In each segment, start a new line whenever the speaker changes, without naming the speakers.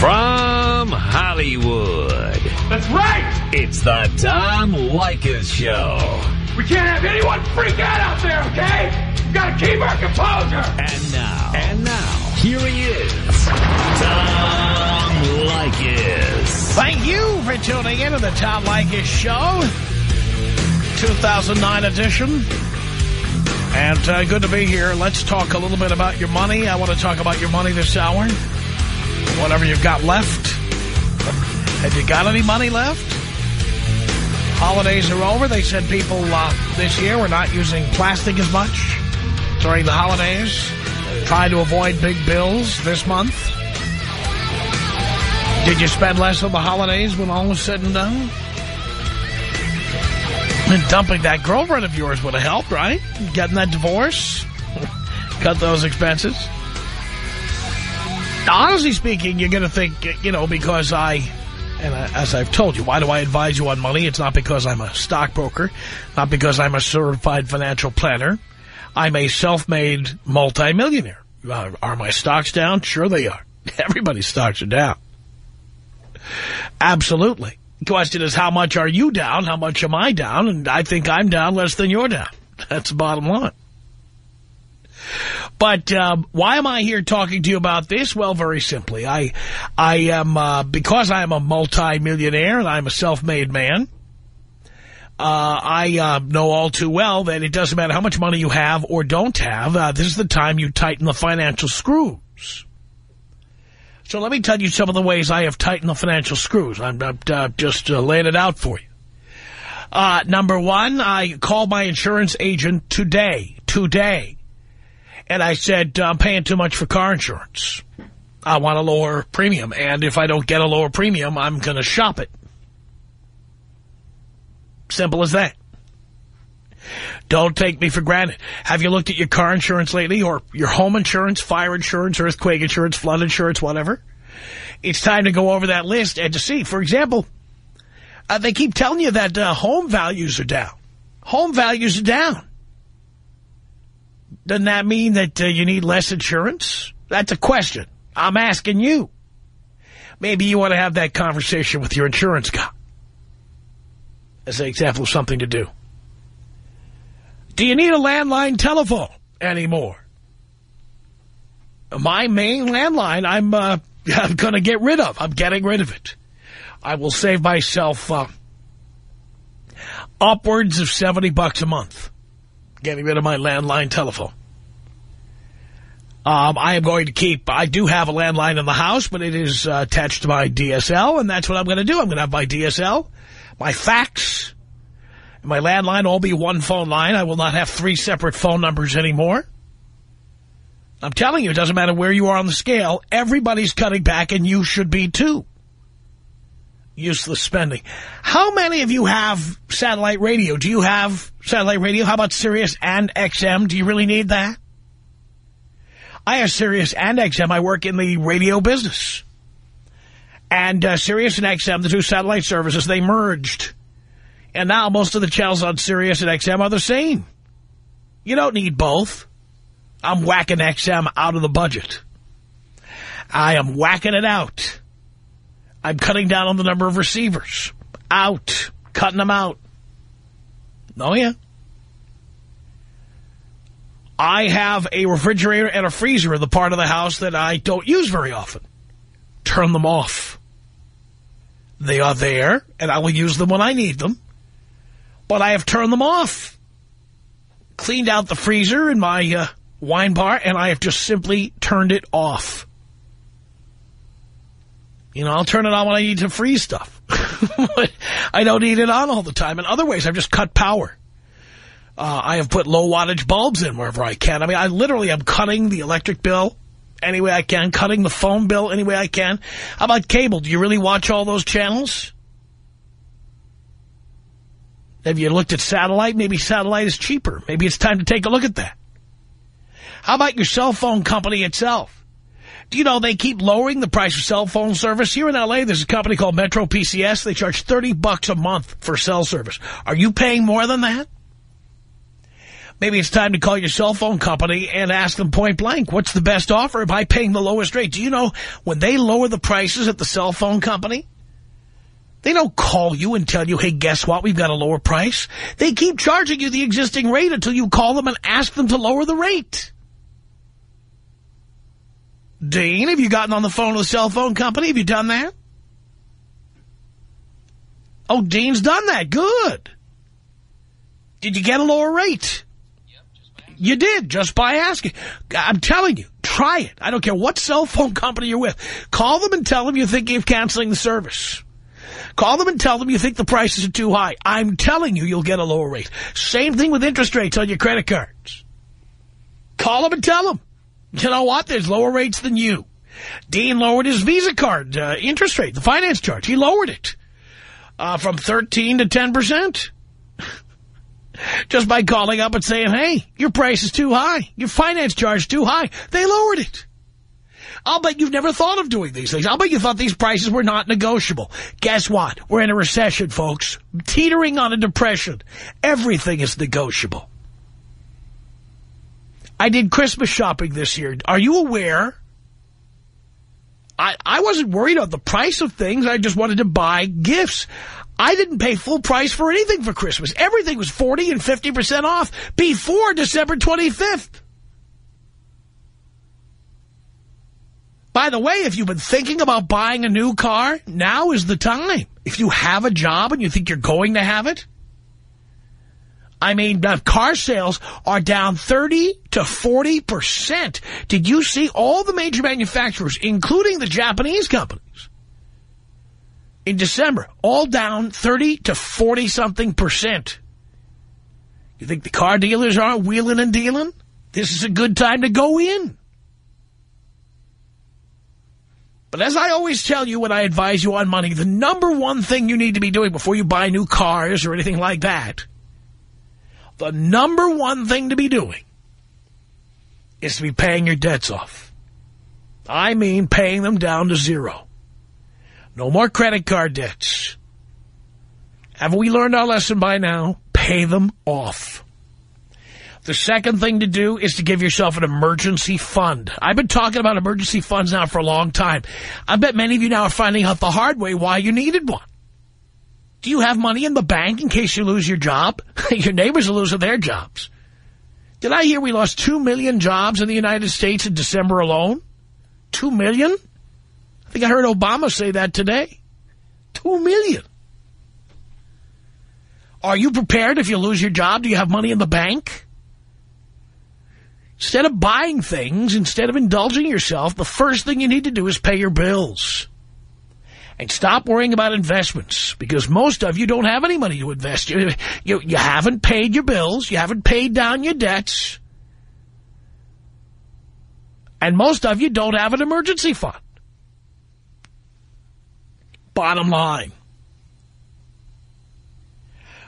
From Hollywood.
That's right!
It's the Tom Leykis Show.
We can't have anyone freak out out there, okay? We've gotta keep our composure!
And now. And now. Here he is. Tom Leykis.
Thank you for tuning in to the Tom Leykis Show, 2009 edition. And uh, good to be here. Let's talk a little bit about your money. I want to talk about your money this hour. Whatever you've got left. Have you got any money left? Holidays are over. They said people uh, this year were not using plastic as much during the holidays. Try to avoid big bills this month. Did you spend less on the holidays when all was said and done? And dumping that girlfriend of yours would have helped, right? Getting that divorce. Cut those expenses. Honestly speaking, you're going to think, you know, because I, and as I've told you, why do I advise you on money? It's not because I'm a stockbroker, not because I'm a certified financial planner. I'm a self-made multimillionaire. Uh, are my stocks down? Sure they are. Everybody's stocks are down. Absolutely. Question is, how much are you down? How much am I down? And I think I'm down less than you're down. That's the bottom line. But um, why am I here talking to you about this? Well, very simply, I, I am uh, because I am a multimillionaire and I'm a self-made man. Uh, I uh, know all too well that it doesn't matter how much money you have or don't have. Uh, this is the time you tighten the financial screws. So let me tell you some of the ways I have tightened the financial screws. I'm uh, just uh, laying it out for you. Uh, number one, I called my insurance agent today, today, and I said, I'm paying too much for car insurance. I want a lower premium, and if I don't get a lower premium, I'm going to shop it. Simple as that. Don't take me for granted. Have you looked at your car insurance lately or your home insurance, fire insurance, earthquake insurance, flood insurance, whatever? It's time to go over that list and to see. For example, uh, they keep telling you that uh, home values are down. Home values are down. Doesn't that mean that uh, you need less insurance? That's a question. I'm asking you. Maybe you want to have that conversation with your insurance guy as an example of something to do. Do you need a landline telephone anymore? My main landline, I'm, uh, I'm going to get rid of. I'm getting rid of it. I will save myself uh, upwards of 70 bucks a month getting rid of my landline telephone. Um, I am going to keep, I do have a landline in the house, but it is uh, attached to my DSL, and that's what I'm going to do. I'm going to have my DSL, my fax, and my landline all be one phone line. I will not have three separate phone numbers anymore. I'm telling you, it doesn't matter where you are on the scale. Everybody's cutting back, and you should be too. Useless spending. How many of you have satellite radio? Do you have satellite radio? How about Sirius and XM? Do you really need that? I have Sirius and XM. I work in the radio business. And uh, Sirius and XM, the two satellite services, they merged. And now most of the channels on Sirius and XM are the same. You don't need both. I'm whacking XM out of the budget. I am whacking it out. I'm cutting down on the number of receivers. Out. Cutting them out. Oh, yeah. I have a refrigerator and a freezer in the part of the house that I don't use very often. Turn them off. They are there, and I will use them when I need them. But I have turned them off. Cleaned out the freezer in my uh, wine bar, and I have just simply turned it off. You know, I'll turn it on when I need to freeze stuff. I don't need it on all the time. In other ways, I've just cut power. Uh, I have put low wattage bulbs in wherever I can. I mean, I literally am cutting the electric bill any way I can, cutting the phone bill any way I can. How about cable? Do you really watch all those channels? Have you looked at satellite? Maybe satellite is cheaper. Maybe it's time to take a look at that. How about your cell phone company itself? Do you know they keep lowering the price of cell phone service? Here in L.A., there's a company called Metro PCS. They charge 30 bucks a month for cell service. Are you paying more than that? Maybe it's time to call your cell phone company and ask them point blank, what's the best offer by paying the lowest rate? Do you know when they lower the prices at the cell phone company, they don't call you and tell you, hey, guess what? We've got a lower price. They keep charging you the existing rate until you call them and ask them to lower the rate. Dean, have you gotten on the phone with the cell phone company? Have you done that? Oh, Dean's done that. Good. Did you get a lower rate? You did, just by asking. I'm telling you, try it. I don't care what cell phone company you're with. Call them and tell them you're thinking of canceling the service. Call them and tell them you think the prices are too high. I'm telling you, you'll get a lower rate. Same thing with interest rates on your credit cards. Call them and tell them. You know what? There's lower rates than you. Dean lowered his Visa card uh, interest rate, the finance charge. He lowered it uh, from 13 to 10 percent. Just by calling up and saying, hey, your price is too high. Your finance charge too high. They lowered it. I'll bet you've never thought of doing these things. I'll bet you thought these prices were not negotiable. Guess what? We're in a recession, folks. Teetering on a depression. Everything is negotiable. I did Christmas shopping this year. Are you aware? I, I wasn't worried about the price of things. I just wanted to buy gifts. I didn't pay full price for anything for Christmas. Everything was 40 and 50% off before December 25th. By the way, if you've been thinking about buying a new car, now is the time. If you have a job and you think you're going to have it, I mean, car sales are down 30 to 40%. Did you see all the major manufacturers, including the Japanese companies, in December, all down 30 to 40-something percent. You think the car dealers aren't wheeling and dealing? This is a good time to go in. But as I always tell you when I advise you on money, the number one thing you need to be doing before you buy new cars or anything like that, the number one thing to be doing is to be paying your debts off. I mean paying them down to zero. No more credit card debts. Haven't we learned our lesson by now? Pay them off. The second thing to do is to give yourself an emergency fund. I've been talking about emergency funds now for a long time. I bet many of you now are finding out the hard way why you needed one. Do you have money in the bank in case you lose your job? your neighbors are losing their jobs. Did I hear we lost two million jobs in the United States in December alone? Two million? I think I heard Obama say that today. Two million. Are you prepared if you lose your job? Do you have money in the bank? Instead of buying things, instead of indulging yourself, the first thing you need to do is pay your bills. And stop worrying about investments, because most of you don't have any money to invest. You, you, you haven't paid your bills. You haven't paid down your debts. And most of you don't have an emergency fund. Bottom line.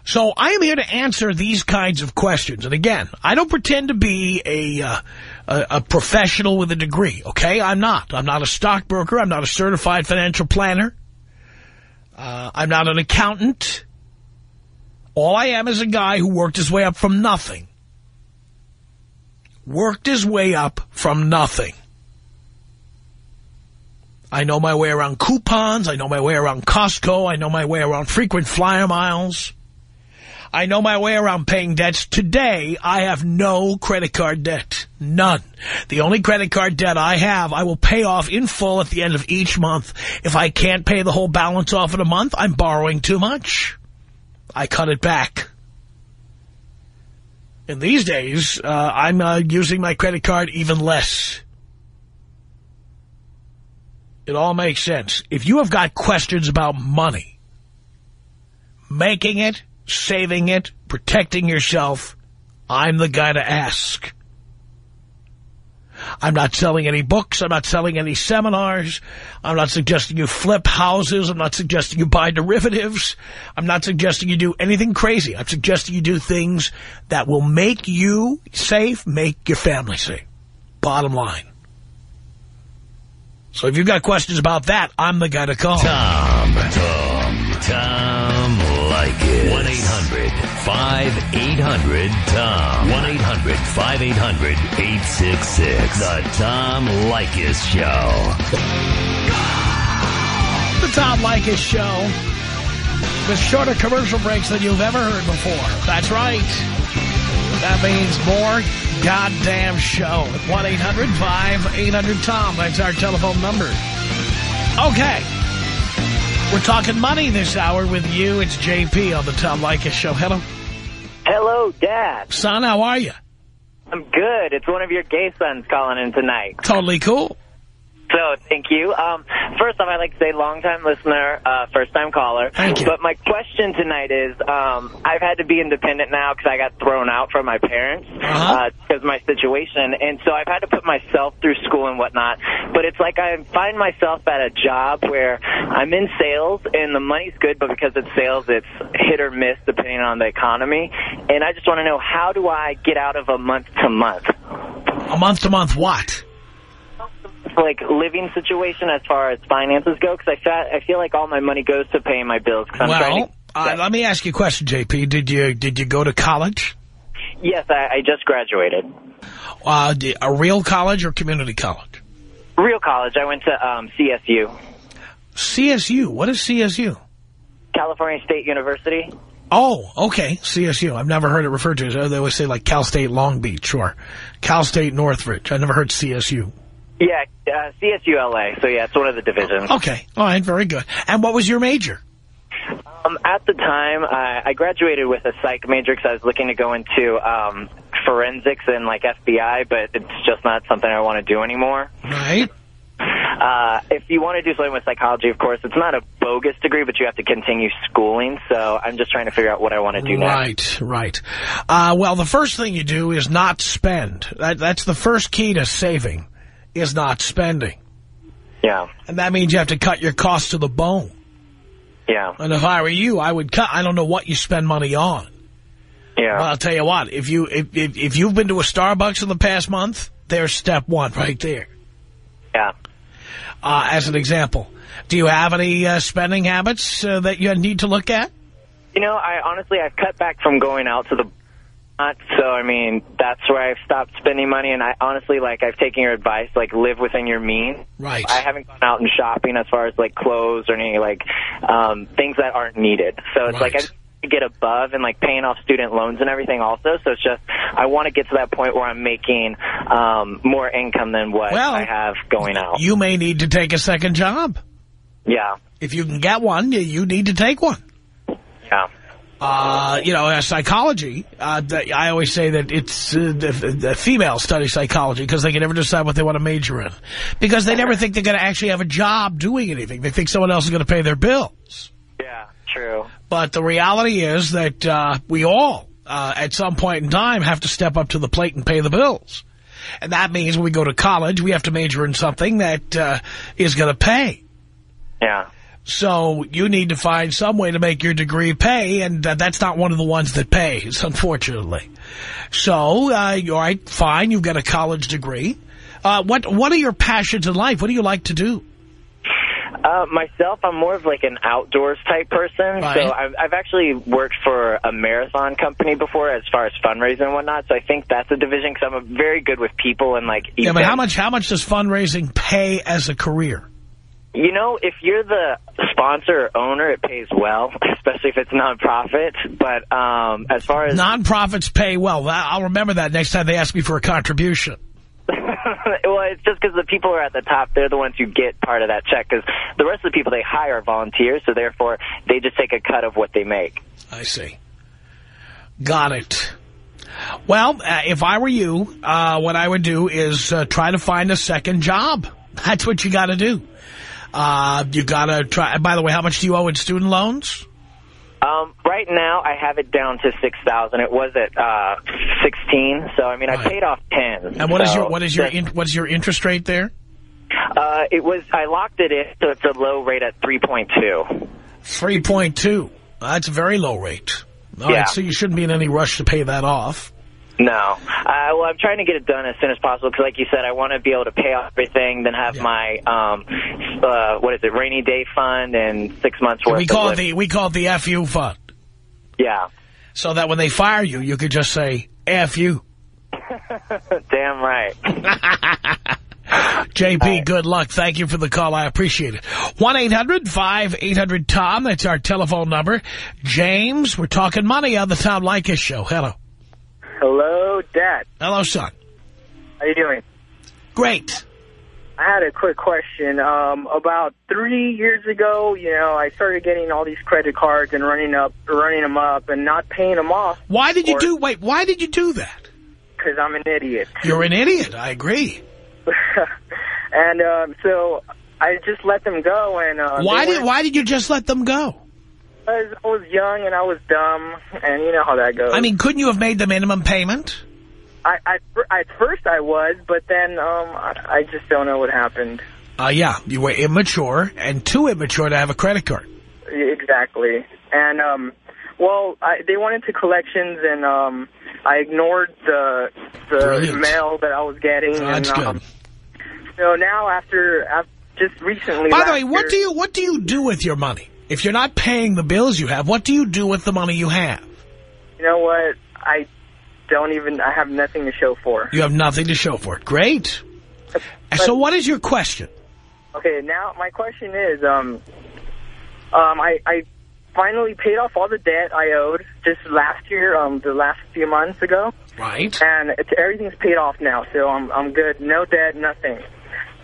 So I am here to answer these kinds of questions. And again, I don't pretend to be a, uh, a, a, professional with a degree, okay? I'm not. I'm not a stockbroker. I'm not a certified financial planner. Uh, I'm not an accountant. All I am is a guy who worked his way up from nothing. Worked his way up from nothing. I know my way around coupons. I know my way around Costco. I know my way around frequent flyer miles. I know my way around paying debts. Today, I have no credit card debt. None. The only credit card debt I have, I will pay off in full at the end of each month. If I can't pay the whole balance off in a month, I'm borrowing too much. I cut it back. And these days, uh, I'm uh, using my credit card even less. It all makes sense. If you have got questions about money, making it, saving it, protecting yourself, I'm the guy to ask. I'm not selling any books. I'm not selling any seminars. I'm not suggesting you flip houses. I'm not suggesting you buy derivatives. I'm not suggesting you do anything crazy. I'm suggesting you do things that will make you safe, make your family safe. Bottom line. So if you've got questions about that, I'm the guy to call.
Tom, Tom, Tom Leykis. 1-800-5800-TOM. 1-800-5800-866. The Tom Leykis Show.
The Tom Leykis Show. With shorter commercial breaks than you've ever heard before. That's right. That means more goddamn show. 1-800-5800-TOM. That's our telephone number. Okay. We're talking money this hour with you. It's JP on the Tom Leykis Show. Hello.
Hello, Dad.
Son, how are you?
I'm good. It's one of your gay sons calling in tonight.
Totally cool.
So, thank you. Um, first off, I'd like to say long-time listener, uh, first-time caller.
Thank you.
But my question tonight is, um, I've had to be independent now because I got thrown out from my parents
Uh-huh.
because of my situation. And so I've had to put myself through school and whatnot. But it's like I find myself at a job where I'm in sales and the money's good, but because it's sales, it's hit or miss depending on the economy. And I just want to know, how do I get out of a month-to-month?
A month-to-month what?
Like living situation as far as finances go because I, I feel like all my money goes to paying my bills. Cause I'm trying
Well,
to,
uh, let me ask you a question, JP. Did you did you go to college?
yes, I, I just graduated.
Uh, a real college or community college?
Real college. I went to um, CSU,
CSU. What is CSU?
California State University.
Oh, okay, CSU. I've never heard it referred to. They always say like Cal State Long Beach or Cal State Northridge. I never heard CSU.
Yeah, uh, CSU LA. So yeah, it's one of the divisions.
Okay, all right, very good. And what was your major?
Um, at the time, I, I graduated with a psych major because I was looking to go into um, forensics and like FBI, but it's just not something I want to do anymore.
Right.
Uh, if you want to do something with psychology, of course, it's not a bogus degree, but you have to continue schooling. So I'm just trying to figure out what I want to do next.
Right, right. Uh, well, the first thing you do is not spend. That, that's the first key to saving, is not spending.
Yeah,
And that means you have to cut your costs to the bone.
yeah,
And if I were you, I would cut. I don't know what you spend money on.
yeah.
But I'll tell you what, if, you, if, if, if you've been to a Starbucks in the past month, there's step one right there.
yeah.
Uh, as an example, do you have any uh, spending habits uh, that you need to look at?
You know, I honestly I've cut back from going out to the so I mean that's where I've stopped spending money and I honestly like I've taken your advice like live within your means.
Right.
I haven't gone out and shopping as far as like clothes or any like um things that aren't needed. So it's like I
Right.
need to get above and like paying off student loans and everything also. So it's just I want to get to that point where I'm making um more income than what
Well,
I have going out.
You may need to take a second job.
yeah.
If you can get one, you need to take one.
Yeah.
Uh, you know, uh, psychology, uh, I always say that it's uh, the, the females study psychology because they can never decide what they want to major in. Because they never think they're going to actually have a job doing anything. They think someone else is going to pay their bills.
Yeah, true.
But the reality is that uh, we all, uh, at some point in time, have to step up to the plate and pay the bills. And that means when we go to college, we have to major in something that uh, is going to pay.
Yeah.
So you need to find some way to make your degree pay, and uh, that's not one of the ones that pays, unfortunately. So, uh, all right, fine, you've got a college degree. Uh, what What are your passions in life? What do you like to do?
Uh, myself, I'm more of like an outdoors type person.
Right.
So I've, I've actually worked for a marathon company before as far as fundraising and whatnot. So I think that's a division because I'm very good with people and like.
Yeah, but how much How much does fundraising pay as a career?
You know, if you're the sponsor or owner, it pays well, especially if it's nonprofit. But um, as far as
Nonprofits pay well. I'll remember that next time they ask me for a contribution.
well, it's just because the people who are at the top, they're the ones who get part of that check. Because the rest of the people they hire are volunteers, so therefore they just take a cut of what they make.
I see. Got it. Well, uh, if I were you, uh, what I would do is uh, try to find a second job. That's what you got to do. Uh, you got to try. By the way, how much do you owe in student loans?
Um, right now, I have it down to six thousand. It was at uh, sixteen, so I mean, I paid off ten.
And what is
so
your what is your in, what is your interest rate there?
Uh, it was I locked it in, so it's a low rate at three point two.
Three point two. That's a very low rate. All right,
Yeah.
so you shouldn't be in any rush to pay that off.
No, uh, well, I'm trying to get it done as soon as possible because, like you said, I want to be able to pay off everything, then have
Yeah.
my um, uh, what is it, rainy day fund, and six months worth.
We call it the we call it the FU fund.
Yeah.
So that when they fire you, you could just say, F you.
Damn right.
JP, good luck. Thank you for the call. I appreciate it. 1-800-5800-TOM. That's our telephone number. James, we're talking money on the Tom Leykis show. Hello.
Hello, Dad.
Hello, son.
How you doing?
Great.
I had a quick question. Um, about three years ago, you know, I started getting all these credit cards and running up, running them up, and not paying them off.
Why did you do, wait, why did you do that?
Because I'm an idiot.
You're an idiot. I agree.
and um, so I just let them go. And uh,
Why did, why did you just let them go?
I was, I was young and I was dumb, and you know how that goes.
I mean, couldn't you have made the minimum payment?
I, I, at first I was, but then um, I, I just don't know what happened.
Uh, yeah, you were immature and too immature to have a credit card.
Exactly. And, um, well, I, they went into collections, and um, I ignored the the
Brilliant.
mail that I was getting.
That's
and,
good.
Um, so now, after, after just recently...
By the way, what
year-
do you what do you do with your money? If you're not paying the bills you have, what do you do with the money you have?
You know what? I don't even... I have nothing to show for.
You have nothing to show for it. Great. And so what is your question?
Okay, now my question is, um, um, I, I finally paid off all the debt I owed just last year, um, the last few months ago,
Right.
and it's, everything's paid off now, so I'm I'm good, no debt, nothing.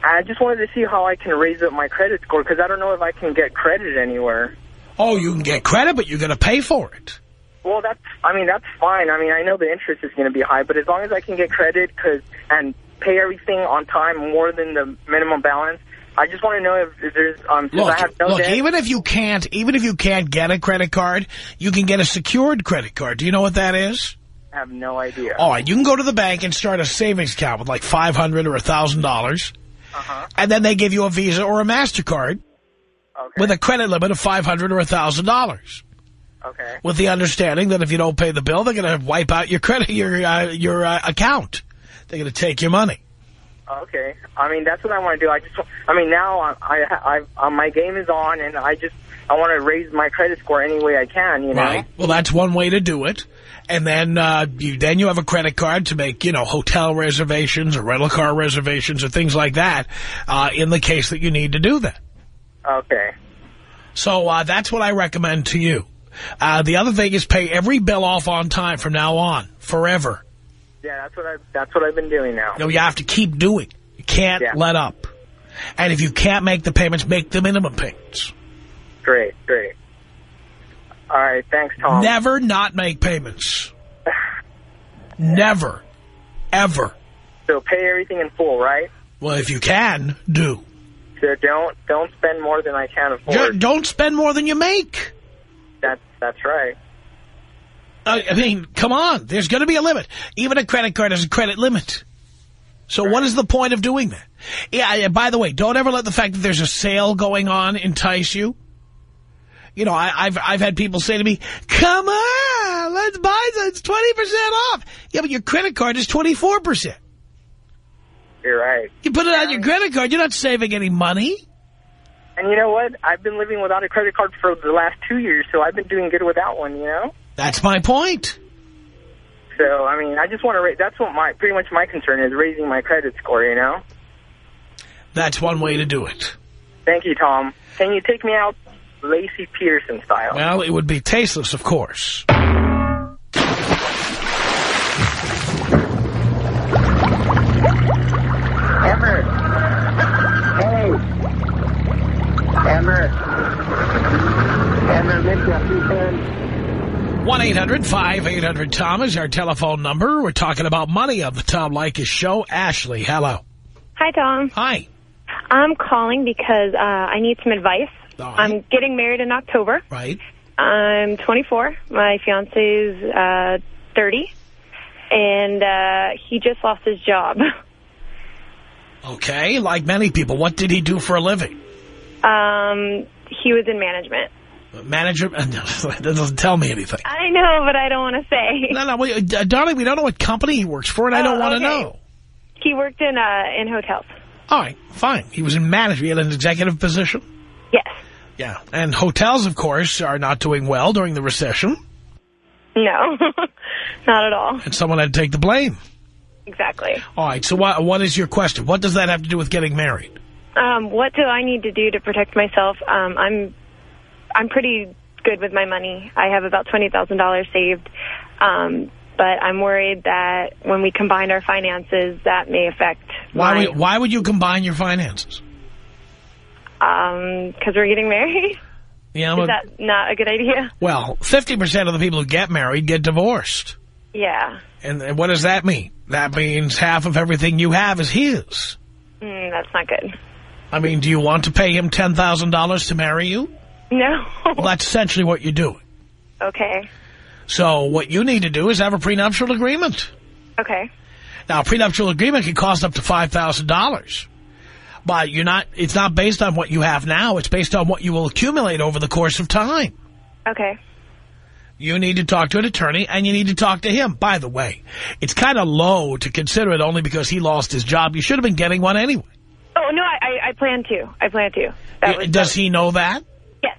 I just wanted to see how I can raise up my credit score because I don't know if I can get credit anywhere.
Oh, you can get credit, but you're going to pay for it.
Well, that's, I mean, that's fine. I mean, I know the interest is going to be high, but as long as I can get credit cause, and pay everything on time more than the minimum balance, I just want to know if, if there's, um,
look,
I have no
look,
debt.
even if you can't, even if you can't get a credit card, you can get a secured credit card. Do you know what that is?
I have no idea.
All right, you can go to the bank and start a savings account with like $500 or $1,000.
-huh.
and then they give you a Visa or a MasterCard
okay.
with a credit limit of $500 or $1,000.
Okay.
With the understanding that if you don't pay the bill, they're going to wipe out your credit, your uh, your uh, account. They're going to take your money.
Okay. I mean, that's what I want to do. I just, I mean, now I, I, I, my game is on, and I just, I want to raise my credit score any way I can. You know.
Right. Well, that's one way to do it. And then uh, you then you have a credit card to make, you know, hotel reservations or rental car reservations or things like that uh, in the case that you need to do that.
Okay.
So uh, that's what I recommend to you. Uh, the other thing is pay every bill off on time from now on, forever.
Yeah, that's what I, that's what I've been doing now.
You know, you have to keep doing. You can't
Yeah.
let up. And if you can't make the payments, make the minimum payments.
Great, great. All right. Thanks, Tom.
Never not make payments. Never. Ever.
So pay everything in full, right?
Well, if you can, do.
So don't, don't spend more than I can afford.
Don't spend more than you make.
That's, that's right.
I I mean, come on. There's going to be a limit. Even a credit card has a credit limit. So what is the point of doing that? Yeah, by the way, don't ever let the fact that there's a sale going on entice you. You know, I, I've I've had people say to me, come on, let's buy this. It's 20% off. Yeah, but your credit card is 24%.
You're right.
You put it on your credit card, you're not saving any money.
And you know what? I've been living without a credit card for the last two years, so I've been doing good without one, you know?
That's my point.
So, I mean, I just want to raise, that's what my, pretty much my concern is, raising my credit score, you know?
That's one way to do it.
Thank you, Tom. Can you take me out Laci Peterson style?
Well, it would be tasteless, of course.
Emmer. Hey. Emmer. Emmer, lift up your hand.
1-800-5800-TOM is our telephone number. We're talking about money on the Tom Leykis show. Ashley, hello.
Hi, Tom.
Hi.
I'm calling because uh, I need some advice.
Right.
I'm getting married in October.
Right.
I'm 24. My fiance's uh, 30. And uh, he just lost his job.
Okay, like many people, what did he do for a living?
um, he was in management.
Manager? that doesn't tell me anything.
I know, but I don't want to say.
No, no, we, uh, darling, we don't know what company he works for, and I
Oh,
don't want to
okay.
know.
He worked in uh, in hotels.
All right, fine. He was in management. He had an executive position.
Yes.
Yeah, and hotels, of course, are not doing well during the recession.
No, not at all.
And someone had to take the blame.
Exactly.
All right, so what, what is your question? What does that have to do with getting married?
Um, what do I need to do to protect myself? Um, I'm I'm pretty good with my money. I have about $20,000 saved. Um, but I'm worried that when we combine our finances, that may affect
Why
my,
would, why would you combine your finances?
Um, cause we're getting married.
You know,
Is that not a good idea?
well, 50% of the people who get married get divorced.
Yeah.
And, and what does that mean? That means half of everything you have is his.
Mm, that's not good.
I mean, do you want to pay him $10,000 to marry you?
No.
Well, that's essentially what you're doing.
okay.
So what you need to do is have a prenuptial agreement.
Okay.
Now, a prenuptial agreement can cost up to $5,000. But you're not, it's not based on what you have now. It's based on what you will accumulate over the course of time.
Okay.
You need to talk to an attorney, and you need to talk to him. By the way, it's kind of low to consider it only because he lost his job. You should have been getting one anyway.
Oh, no, I, I, I plan to. I plan to. That was,
Does
that
he know that?
Yes.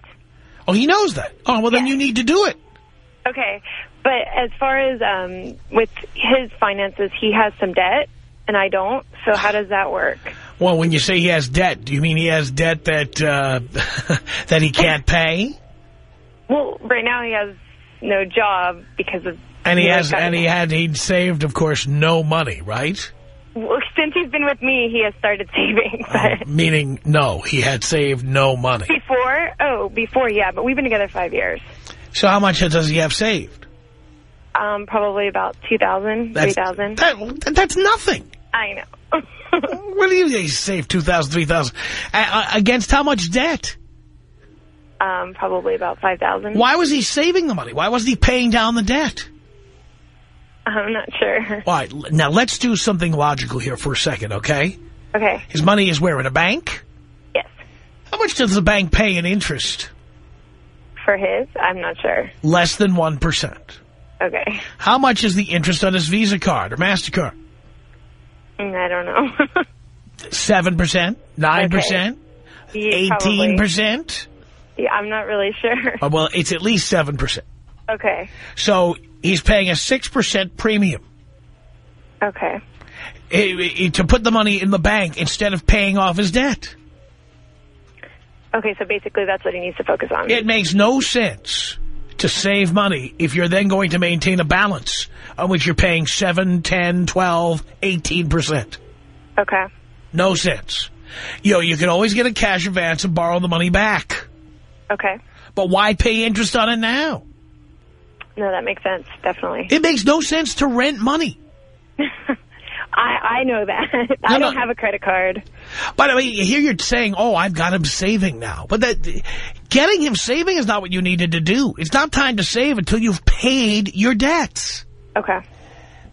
Oh, he knows that. Oh, well, then
Yes.
you need to do it.
Okay. But as far as um, with his finances, he has some debt, and I don't. So how does that work?
Well, when you say he has debt, do you mean he has debt that uh, that he can't pay?
Well, right now he has no job because of...
And he
know,
has, and he had, he'd saved, of course, no money, right?
Well, since he's been with me, he has started saving. But
Meaning, no, he had saved no money.
before, oh, before, yeah. But we've been together five years.
So how much does he have saved?
Um, probably about two thousand, three thousand.
That, that's nothing.
I know.
What do you say? He saved two thousand, three thousand uh, against how much debt?
um, probably about five thousand.
Why was he saving the money? Why wasn't he paying down the debt?
I'm not sure.
All right, now let's do something logical here for a second, okay?
Okay.
His money is where in a bank.
Yes.
How much does the bank pay in interest?
For his, I'm not sure.
Less than one percent.
Okay.
How much is the interest on his Visa card or Mastercard?
Mm, I don't know.
Seven percent, nine percent,
Yeah,
eighteen
probably.
percent.
Yeah, I'm not really sure.
Uh, Well, it's at least seven percent.
Okay.
So he's paying a six percent premium
Okay.
eh, eh, to put the money in the bank instead of paying off his debt.
Okay, so basically that's what he needs to focus on.
It makes no sense to save money if you're then going to maintain a balance on which you're paying 7, 10, 12, 18%.
Okay.
No sense. You know, you can always get a cash advance and borrow the money back.
Okay.
But why pay interest on it now?
No, that makes sense. Definitely.
It makes no sense to rent money.
I I know that. I don't
no.
have a credit card.
But I mean, here you're saying, oh, I've got him saving now. But that getting him saving is not what you needed to do. It's not time to save until you've paid your debts.
Okay.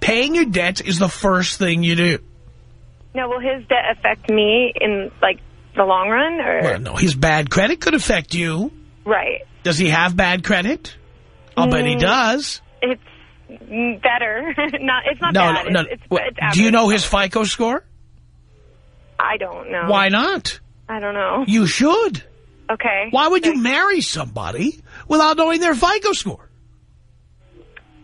Paying your debts is the first thing you do.
Now, will his debt affect me in like the long run, or
Well, no, his bad credit could affect you.
right?
Does he have bad credit? I'll bet he
Mm.
does.
It's mm, better. not. It's not
No,
bad.
no, no.
It's, it's, it's
do you know his FICO score?
I don't know.
Why not?
I don't know.
You should.
Okay.
Why would you marry somebody without knowing their FICO score?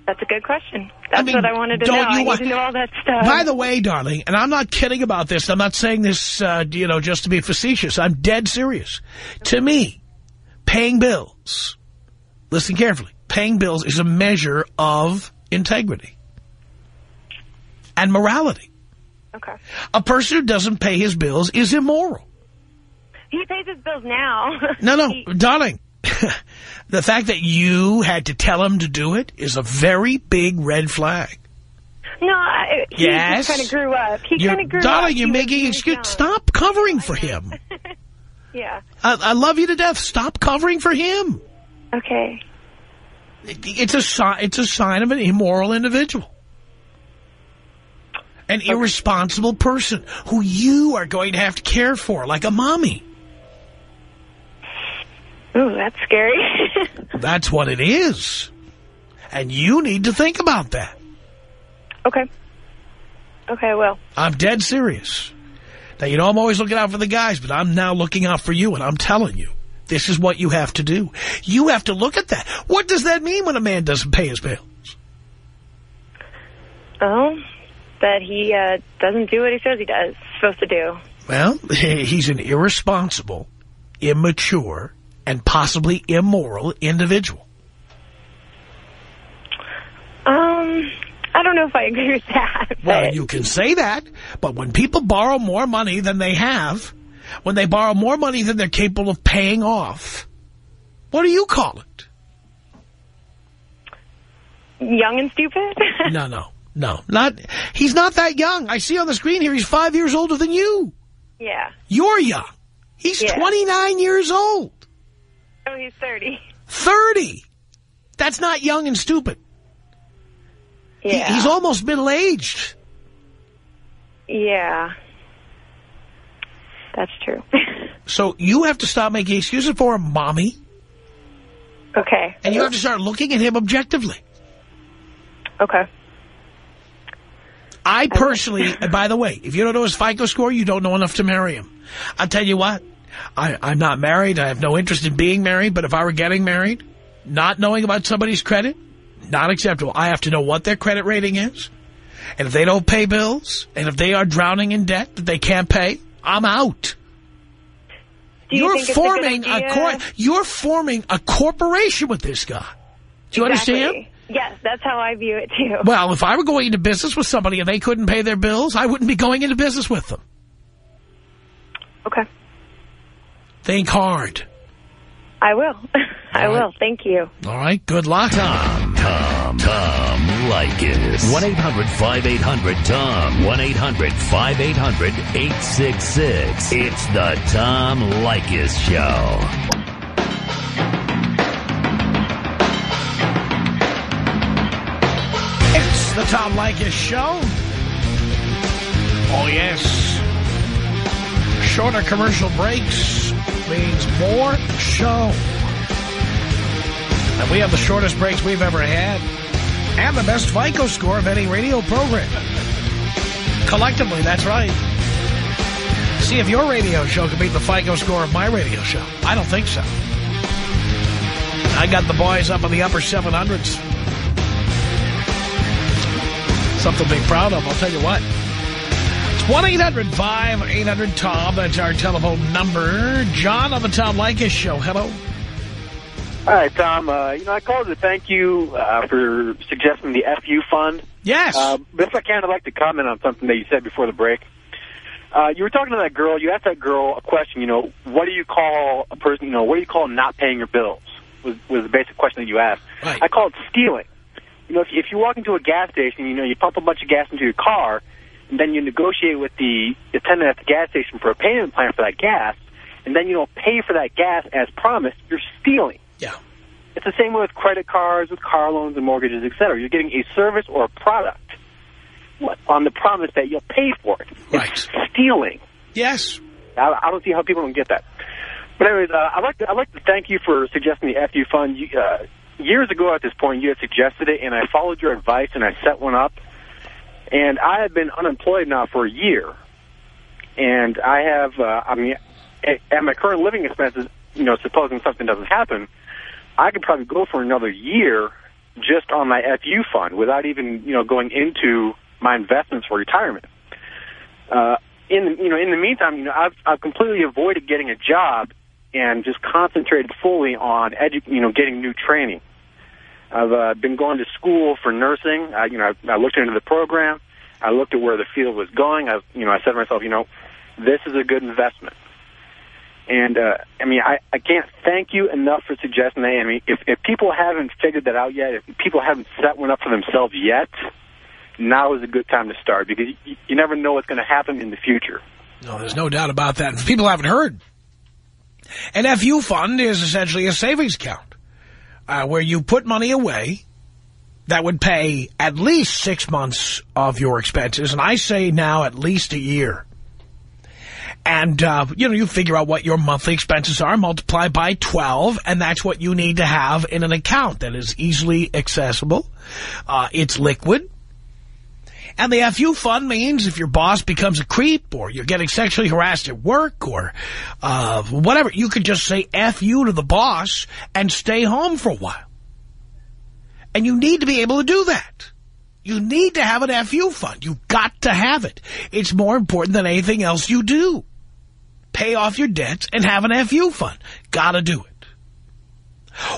That's a good question. That's
mean,
what I wanted to
don't
know.
you
I
want-
need to know all that stuff.
By the way, darling, and I'm not kidding about this. I'm not saying this, uh, you know, just to be facetious. I'm dead serious. To me, paying bills, listen carefully, paying bills is a measure of integrity and morality.
okay.
A person who doesn't pay his bills is immoral.
He pays his bills now.
No, no,
He-
darling. the fact that you had to tell him to do it is a very big red flag.
no, I, he
Yes.
kind of grew up. He kind of grew
darling,
up.
you're
He was
making
really
excuse.
young.
Stop covering for him.
Yeah.
I, I love you to death. Stop covering for him.
Okay.
It's a sign. It's a sign of an immoral individual, an irresponsible person who you are going to have to care for, like a mommy.
Ooh, that's scary.
That's what it is, and you need to think about that.
okay. Okay, well.
I'm dead serious. Now, you know, I'm always looking out for the guys, but I'm now looking out for you, and I'm telling you, this is what you have to do. You have to look at that. What does that mean when a man doesn't pay his bills?
Oh, that he uh, doesn't do what he says he does, supposed to do.
Well, he's an irresponsible, immature, and possibly immoral individual.
Um, I don't know if I agree with that.
Well, you can say that, but when people borrow more money than they have, when they borrow more money than they're capable of paying off, what do you call it?
young and stupid?
No, no, no. Not. He's not that young. I see on the screen here he's five years older than you.
yeah.
You're young. He's
Yeah.
29 years old.
Oh, he's 30.
30. That's not young and stupid. He-
Yeah.
he's almost middle-aged.
Yeah. That's true.
So you have to stop making excuses for him, Mommy.
okay.
And you have to start looking at him objectively.
Okay.
I personally, by the way, if you don't know his FICO score, you don't know enough to marry him. I'll tell you what, I, I'm not married. I have no interest in being married, but if I were getting married, not knowing about somebody's credit, not acceptable. I have to know what their credit rating is. And if they don't pay bills, and if they are drowning in debt that they can't pay, I'm out.
Do you
are
think it's a good
forming a, cor you're forming a corporation with this guy. Do you
Exactly.
understand?
Yes, that's how I view it, too.
Well, if I were going into business with somebody and they couldn't pay their bills, I wouldn't be going into business with them.
Okay.
Think hard.
I will. I
All right.
will. Thank you.
All right, good luck.
Tom, Tom, Tom Leykis. 1-800-5800-TOM. 1-800-5800-866. It's the Tom Leykis Show.
It's the Tom Leykis Show. Oh, yes. Shorter commercial breaks means more show. And we have the shortest breaks we've ever had. And the best FICO score of any radio program. Collectively, that's right. See if your radio show can beat the FICO score of my radio show. I don't think so. I got the boys up in the upper 700s. Something to be proud of, I'll tell you what. It's 1-800-5800-TOM. That's our telephone number. John on the Tom Leykis Show. Hello.
Hi, Tom. Uh, you know, I called to thank you uh, for suggesting the FU fund.
Yes.
Uh, but if I can, I'd like to comment on something that you said before the break. Uh, you were talking to that girl. You asked that girl a question. You know, what do you call a person? You know, what do you call not paying your bills? Was was the basic question that you asked.
Right.
I call it stealing. You know, if, if you walk into a gas station, you know, you pump a bunch of gas into your car, and then you negotiate with the attendant at the gas station for a payment plan for that gas, and then you don't pay for that gas as promised, you're stealing.
yeah.
It's the same way with credit cards, with car loans and mortgages, et cetera. You're getting a service or a product on the promise that you'll pay for it.
Right.
It's stealing.
Yes.
I, I don't see how people don't get that. But anyways, uh, I'd like to I'd like to thank you for suggesting the FU fund. You, uh, years ago at this point, you had suggested it, and I followed your advice and I set one up. And I have been unemployed now for a year, and I have uh, I mean, at, my current living expenses, you know, supposing something doesn't happen, I could probably go for another year just on my FU fund without even you know going into my investments for retirement. Uh, in the, you know, in the meantime, you know, I've I've completely avoided getting a job and just concentrated fully on edu- you know getting new training. I've uh, been going to school for nursing. I, you know, I, I looked into the program. I looked at where the field was going. I, you know, I said to myself, you know, this is a good investment. And uh, I mean, I, I can't thank you enough for suggesting that. I mean, if, if people haven't figured that out yet, if people haven't set one up for themselves yet, now is a good time to start because you, you never know what's going to happen in the future.
No, there's no doubt about that. If people haven't heard, an FU fund is essentially a savings account uh, where you put money away that would pay at least six months of your expenses. And I say now at least a year. And, uh, you know, you figure out what your monthly expenses are, multiply by 12, and that's what you need to have in an account that is easily accessible. Uh, it's liquid. And the FU fund means if your boss becomes a creep or you're getting sexually harassed at work or uh, whatever, you could just say FU to the boss and stay home for a while. And you need to be able to do that. You need to have an FU fund. You've got to have it. It's more important than anything else you do. Pay off your debts and have an FU fund. Gotta do it.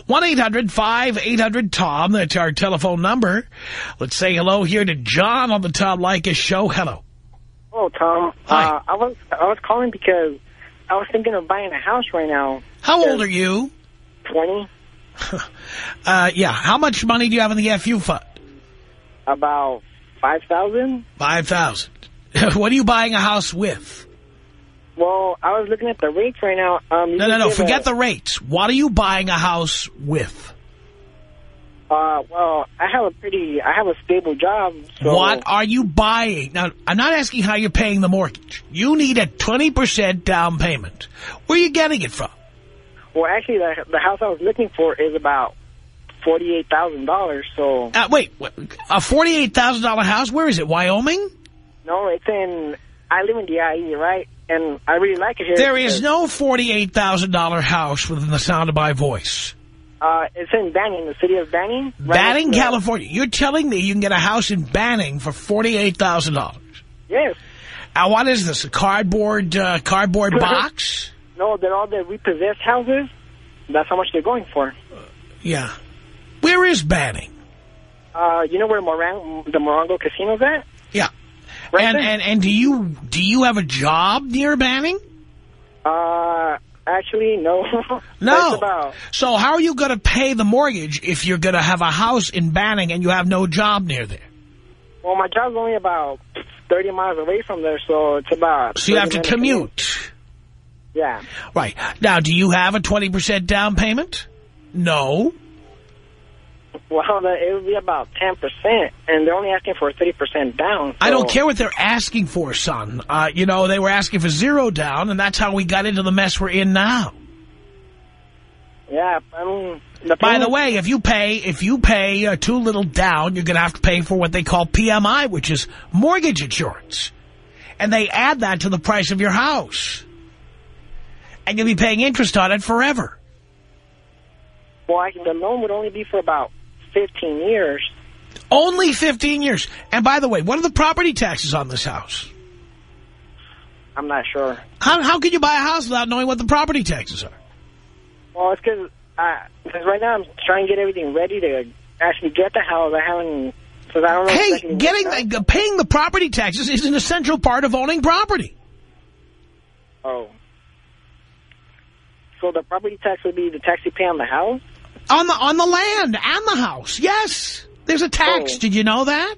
1-800-5800-TOM. That's our telephone number. Let's say hello here to John on the Tom Leykis show. Hello.
Oh, Tom.
Hi.
Uh, I was I was calling because I was thinking of buying a house right now.
How old are you?
20,
Uh, yeah. How much money do you have in the FU fund?
about 5000
Five thousand. what are you buying a house with?
Well, I was looking at the rates right now. Um,
No, no, no. Forget
a-
the rates. What are you buying a house with?
Uh, well, I have a pretty, I have a stable job. So
What are you buying? Now, I'm not asking how you're paying the mortgage. You need a 20% down payment. Where are you getting it from?
Well, actually, the, the house I was looking for is about $48,000. So,
Uh, wait, a $48,000 house? Where is it? Wyoming?
no, it's in, I live in the IE, right? And I really like it here.
There is no $48,000 house within the sound of my voice.
Uh, it's in Banning, the city of Banning. right
Banning, California. You're telling me you can get a house in Banning for $48,000.
Yes.
Now, what is this, a cardboard, uh, cardboard box?
No, they're all the repossessed houses. That's how much they're going for.
Yeah. Where is Banning?
Uh, you know where Morang, the Morongo Casino's at?
Yeah.
Right
and,
there.
and and do you do you have a job near Banning?
Uh, actually, no.
No. So how are you going to pay the mortgage if you're going to have a house in Banning and you have no job near there?
well, my job's only about 30 miles away from there, so it's about...
So you have to commute.
Yeah.
Right. Now, do you have a 20% down payment? No.
Well, it would be about 10%, and they're only asking for 30% down.
I don't care what they're asking for, son. Uh, you know, they were asking for zero down, and that's how we got into the mess we're in now.
Yeah, I mean... The
By the way, if you pay if you pay uh, too little down, you're going to have to pay for what they call PMI, which is mortgage insurance. And they add that to the price of your house. And you'll be paying interest on it forever.
Well, I, the loan would only be for about 15 years.
Only 15 years. And by the way, what are the property taxes on this house?
I'm not sure.
How, how can you buy a house without knowing what the property taxes are?
Well, it's because because right now I'm trying to get everything ready to actually get the house. I haven't, because I don't know.
Hey, getting the, paying the property taxes is an essential part of owning property.
Oh. So the property tax would be the tax you pay on the house?
On the on the land and the house, yes. There's a tax.
Oh.
Did you know that?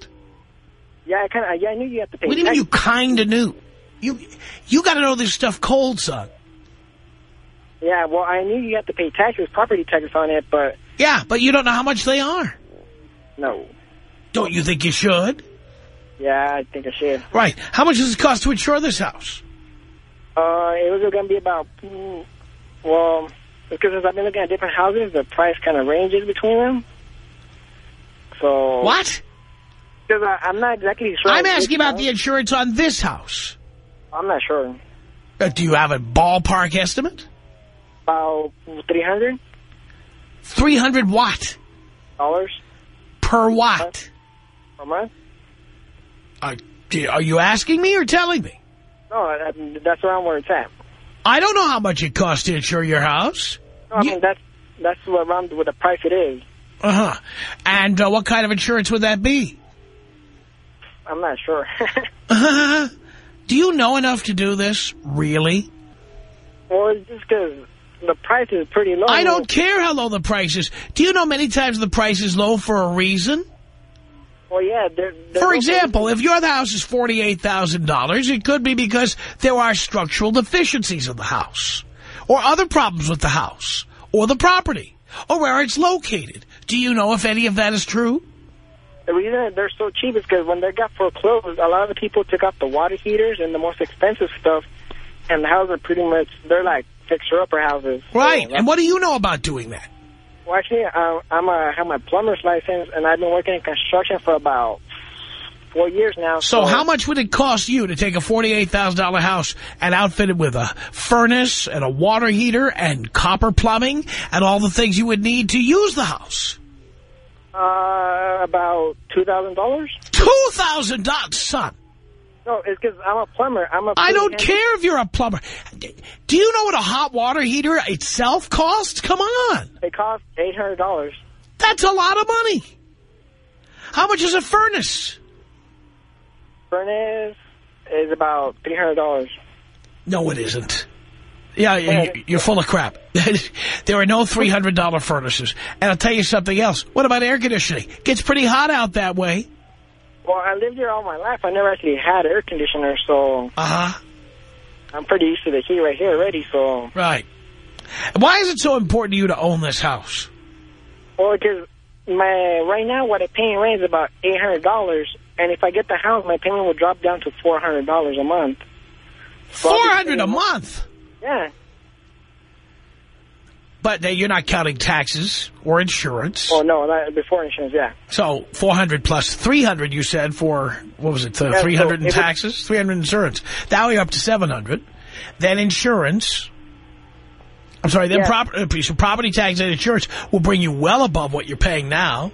Yeah, I kind of. Yeah, I knew you had to pay.
What do you mean you kind of knew? You you got to know this stuff cold, son.
Yeah, well, I knew you had to pay taxes, property taxes on it, but
Yeah, but you don't know how much they are.
no.
Don't you think you should?
Yeah, I think I should.
Right. How much does it cost to insure this house?
Uh, it was going to be about. mm, Well, because since I've been looking at different houses, the price kind of ranges between them. So
What?
Because I'm not exactly sure.
I'm asking about
house.
the insurance on this house.
I'm not sure.
Uh, do you have a ballpark estimate?
About three hundred
300 what?
dollars
Per what?
per month.
Uh, are you asking me or telling me?
No, that, that's around where it's at.
I don't know how much it costs to insure your house.
No, I
You-
mean that's that's what around what the price it is.
Uh-huh. And uh, what kind of insurance would that be?
I'm not sure.
Uh-huh. Do you know enough to do this? Really?
well, it's just because the price is pretty low.
I don't care how low the price is. Do you know many times the price is low for a reason?
Well, yeah. There, there's
For example, if your house is $48,000, it could be because there are structural deficiencies in the house, or other problems with the house, or the property, or where it's located. Do you know if any of that is true?
the reason they're so cheap is because when they got foreclosed, a lot of the people took out the water heaters and the most expensive stuff, and the houses are pretty much they're like fixer-upper houses.
Right.
that's-
And what do you know about doing that?
Well, actually, uh, I'm a, I have my plumber's license, and I've been working in construction for about four years now.
So how much would it cost you to take a $48,000 house and outfit it with a furnace and a water heater and copper plumbing and all the things you would need to use the house?
Uh, about $2,000.
$2,000, son.
No, it's because I'm a plumber. I'm a.
I don't care if you're a plumber. Do you know what a hot water heater itself costs? Come on.
It costs $800.
That's a lot of money. How much is a furnace?
Furnace is about $300.
No, it isn't. Yeah, you- you're full of crap. there are no $300 furnaces. And I'll tell you something else. What about air conditioning? Gets pretty hot out that way.
Well, I lived here all my life. I never actually had air conditioner, so
Uh-huh.
I'm pretty used to the heat right here already. So,
Right. Why is it so important to you to own this house?
well, because my right now what I pay in rent is about eight hundred dollars, and if I get the house, my payment will drop down to four hundred dollars a month. So I'll be
400 a
paying-
month.
Yeah.
But you're not counting taxes or insurance.
Oh no, that, before insurance. Yeah.
So 400 plus 300, you said, for, what was it,
Yeah, so
300 in taxes, 300 in insurance. Now you're up to 700. Then insurance. I'm sorry, then
Yeah.
prop, uh, so property tax and insurance will bring you well above what you're paying now.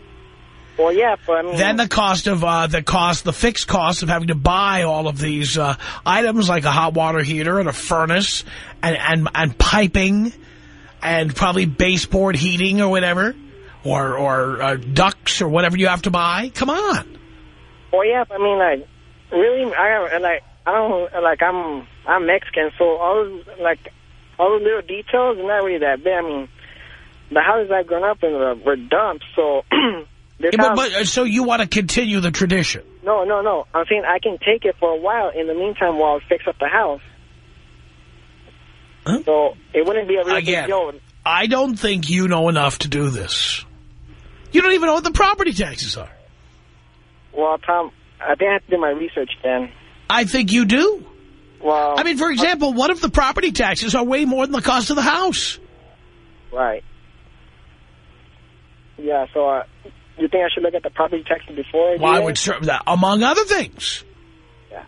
Well, yeah, but I mean,
Then the cost of, uh, the cost, the fixed cost of having to buy all of these uh, items like a hot water heater and a furnace and, and, and piping and probably baseboard heating or whatever. Or, or uh, ducts or whatever you have to buy. Come on.
well, yeah, I mean, like, really, I like, I don't like, I'm, I'm Mexican, so all like, all the little details are not really that bad. I mean, the houses I've grown up in were, were dumps, so.
Yeah, but, but, uh, so you want to continue the tradition?
No, no, no. I'm saying I can take it for a while in the meantime while I fix up the house.
Huh?
So it wouldn't be a real
Again.
big deal.
I don't think you know enough to do this. You don't even know what the property taxes are.
Well, Tom, I think I have to do my research then.
I think you do.
Well,
I mean, for example, what if the property taxes are way more than the cost of the house?
right. Yeah, so uh, you think I should look at the property taxes before I
Well, I would serve that, among other things. Yeah.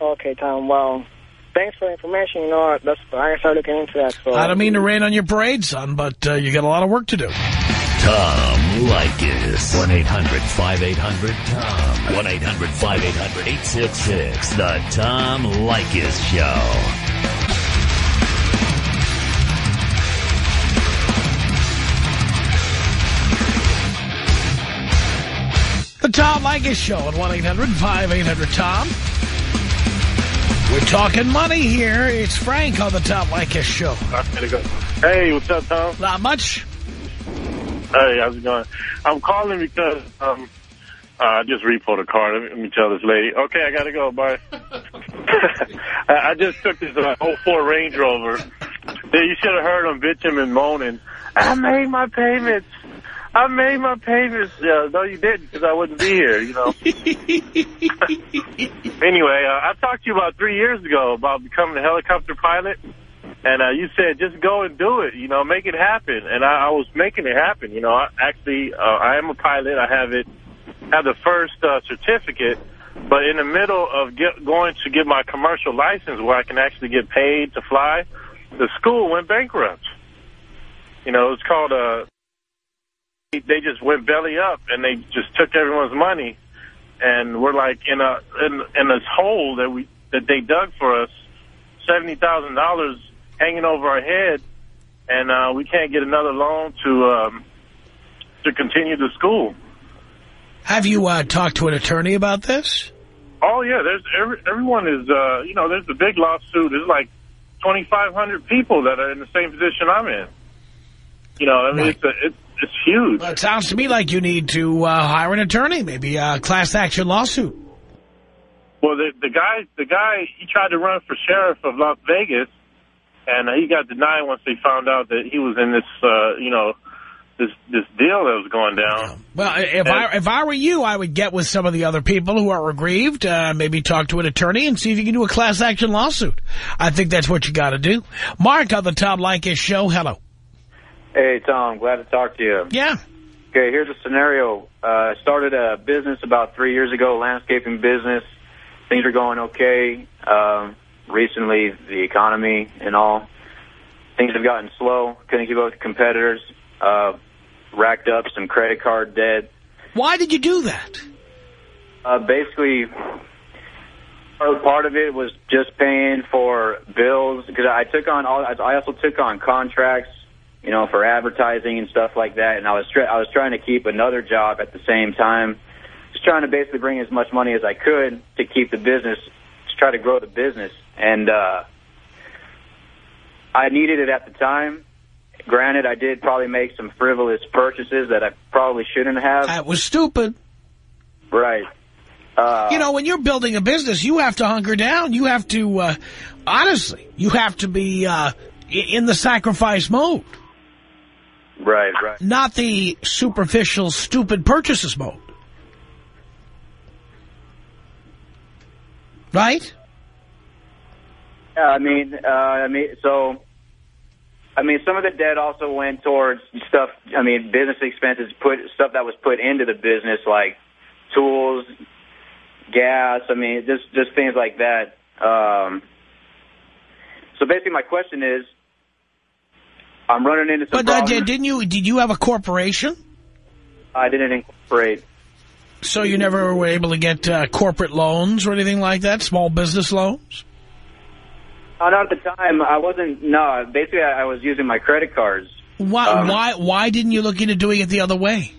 Okay, Tom. Well, thanks for the information. You know, that's I can start looking into that. So
I don't mean to rain on your parade, son, but uh, you got a lot of work to do.
Tom Leykis. 1-800-5800-TOM. 1-800-5800-866. The Tom Leykis Show.
The Tom Leykis Show at 1-800-5800-TOM. We're talking money here. It's Frank on the Tom Leykis Show.
Hey, what's up, Tom?
Not much.
Hey, how's it going? I'm calling because um, uh, I just repoed a car. Let me, let me tell this lady. Okay, I got to go. Bye. I, I just took this uh, 04 Range Rover. Yeah, you should have heard him bitching and moaning. I made my payments. I made my payments. Yeah, no, you didn't because I wouldn't be here, you know. anyway, uh, I talked to you about three years ago about becoming a helicopter pilot. And uh, you said, just go and do it, you know, make it happen. And I, I was making it happen, you know. I, actually, uh, I am a pilot. I have it, have the first uh, certificate. But in the middle of get, going to get my commercial license where I can actually get paid to fly, the school went bankrupt. You know, it's called, uh, they just went belly up and they just took everyone's money. And we're like in a, in, in this hole that we, that they dug for us, $70,000 hanging over our head, and uh, we can't get another loan to um, to continue the school.
Have you uh, talked to an attorney about this?
Oh yeah, there's every, everyone is uh, you know there's a big lawsuit. There's like 2,500 people that are in the same position I'm in. You know, I mean
Right.
it's a, it's it's huge.
Well, it sounds to me like you need to uh, hire an attorney, maybe a class action lawsuit.
Well, the the guy the guy he tried to run for sheriff of Las Vegas, and he got denied once they found out that he was in this uh, you know this this deal that was going down.
Well, if I if I were you, I would get with some of the other people who are aggrieved, uh, maybe talk to an attorney and see if you can do a class action lawsuit. I think that's what you got to do. Mark on the Tom Leykis show. Hello.
Hey, Tom. Glad to talk to you.
Yeah.
Okay, here's a scenario. Uh, I started a business about three years ago, landscaping business. Things are going okay. Um, recently, the economy and all, things have gotten slow. Couldn't keep up with competitors. Uh, racked up some credit card debt.
Why did you do that?
Uh, basically, part part of it was just paying for bills because I took on all. I also took on contracts, you know, for advertising and stuff like that. And I was tra- I was trying to keep another job at the same time, just trying to basically bring as much money as I could to keep the business, to try to grow the business. And uh, I needed it at the time. Granted, I did probably make some frivolous purchases that I probably shouldn't have.
That was stupid.
Right. Uh,
you know, when you're building a business, you have to hunker down. You have to, uh, honestly, you have to be uh, in the sacrifice mode,
Right, right.
not the superficial, stupid purchases mode. Right?
Yeah, I mean, uh, I mean, so, I mean, some of the debt also went towards stuff. I mean, business expenses, put stuff that was put into the business, like tools, gas. I mean, just just things like that. Um, so basically, my question is, I'm running into some
But uh, didn't you? Did you have a corporation?
I didn't incorporate.
So you never were able to get uh, corporate loans or anything like that, small business loans?
Uh, not at the time. I wasn't. No, basically, I, I was using my credit cards.
Why?
Um,
why? Why didn't you look into doing it the other way?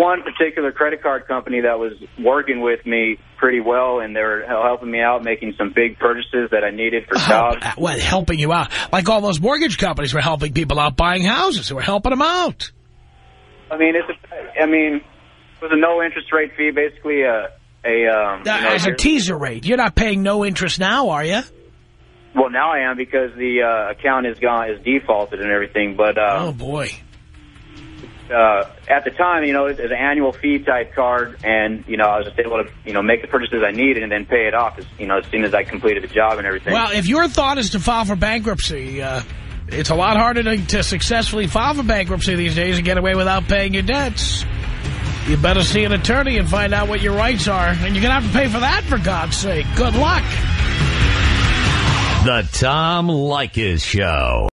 One particular credit card company that was working with me pretty well, and they were helping me out, making some big purchases that I needed for jobs.
Uh, Well, helping you out. Like all those mortgage companies were helping people out buying houses. They were helping them out.
I mean, it's. A, I mean, it was a no interest rate fee, basically a a. Um, you know,
As a teaser rate. You're not paying no interest now, are you?
well, now I am because the uh, account is gone, is defaulted and everything. But uh,
Oh, boy.
Uh, at the time, you know, it was an annual fee type card, and you know, I was just able to, you know, make the purchases I needed and then pay it off, as, you know, as soon as I completed the job and everything.
Well, if your thought is to file for bankruptcy, uh, it's a lot harder to, to successfully file for bankruptcy these days and get away without paying your debts. You better see an attorney and find out what your rights are. And you're going to have to pay for that, for God's sake. Good luck.
The Tom Leykis Show.